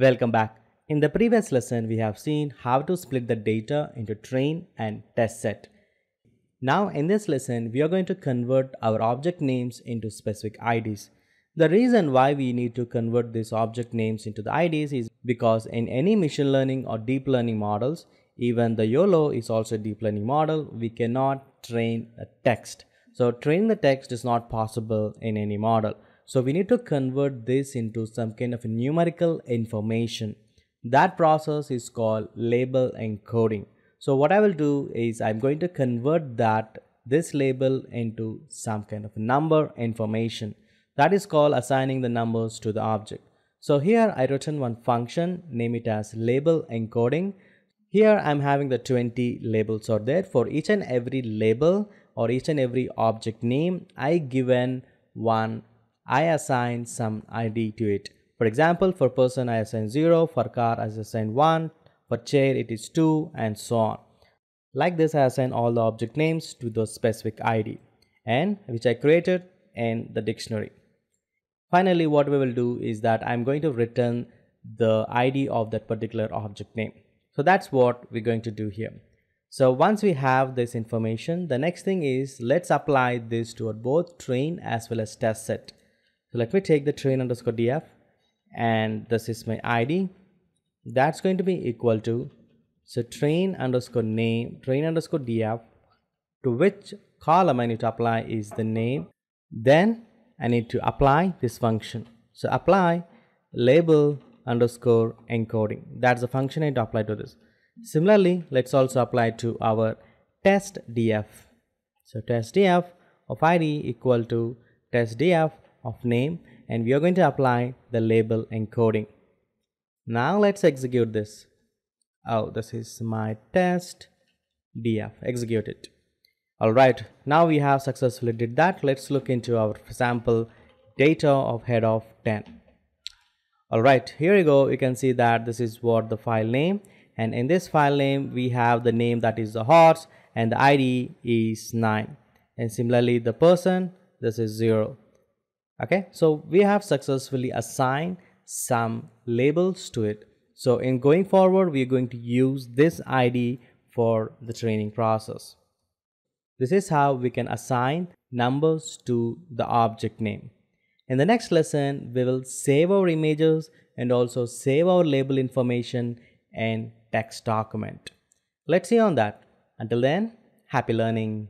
Welcome back. In the previous lesson, we have seen how to split the data into train and test set. Now in this lesson, we are going to convert our object names into specific IDs. The reason why we need to convert these object names into the IDs is because in any machine learning or deep learning models, even the YOLO is also a deep learning model, we cannot train a text. So training the text is not possible in any model. So we need to convert this into some kind of numerical information. That process is called label encoding. So what I will do is I'm going to convert that this label into some kind of number information. That is called assigning the numbers to the object. So here I written one function, name it as label encoding. Here I'm having the 20 labels out there. For each and every label or each and every object name, I given one I assign some ID to it. For example, for person I assign 0, for car I assign 1, for chair it is 2 and so on. Like this I assign all the object names to the specific ID and which I created in the dictionary. Finally what we will do is that I'm going to return the ID of that particular object name. So that's what we're going to do here. So once we have this information, the next thing is let's apply this to both train as well as test set. So let me take the train underscore df and this is my id. That's going to be equal to so train underscore name train underscore df to which column I need to apply is the name. Then I need to apply this function. So apply label underscore encoding. That's the function I need to apply to this. Similarly, let's also apply to our test df. So test df of id equal to test df of name and we are going to apply the label encoding. Now let's execute this. Oh, this is my test df. Execute it. Alright, now we have successfully did that. Let's look into our sample data of head of 10. Alright, here you go. You can see that this is what the file name and in this file name we have the name that is the horse and the ID is 9 and similarly the person this is 0 okay so we have successfully assigned some labels to it. So in going forward we are going to use this id for the training process. This is how we can assign numbers to the object name. In the next lesson we will save our images and also save our label information and text document. Let's see on that. Until then happy learning